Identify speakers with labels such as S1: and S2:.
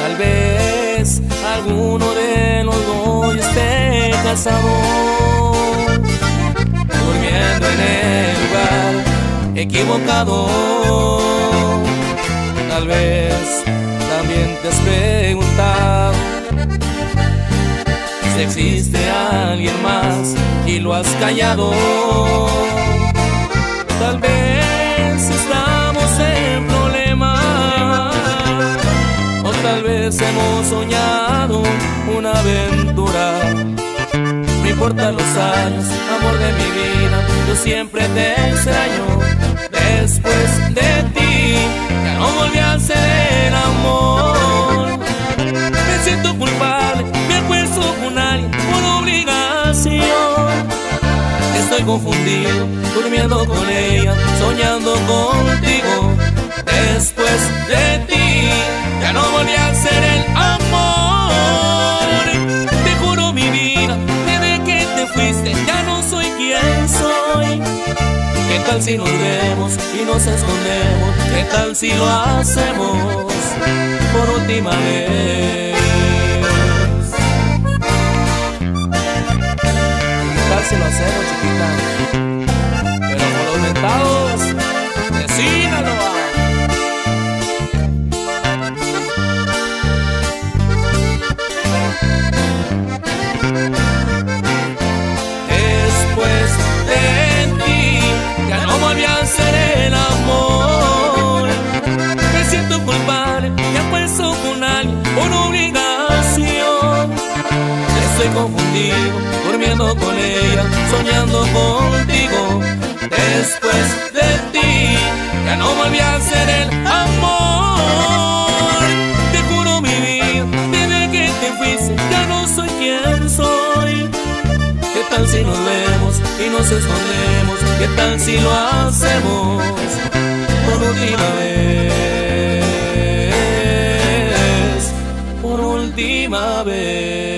S1: Tal vez alguno de los dos esté casado, durmiendo en el lugar equivocado. Tal vez también te has preguntado si existe alguien más y lo has callado. Tal vez hemos soñado una aventura. No importa los años, amor de mi vida, yo siempre te extraño. Después de ti, ya no volví a ser amor. Me siento culpable, me acuesto con alguien por obligación. Estoy confundido, durmiendo con ella, soñando contigo. Después de ti, ¿Qué tal si nos vemos y nos escondemos? ¿Qué tal si lo hacemos por última vez? Por obligación. Estoy confundido, durmiendo con ella, soñando contigo. Después de ti, ya no volví a ser el amor. Te juro mi vida, desde que te fuiste, ya no soy quien soy. ¿Qué tal si nos vemos y nos escondemos? ¿Qué tal si lo hacemos por última vez? Última vez.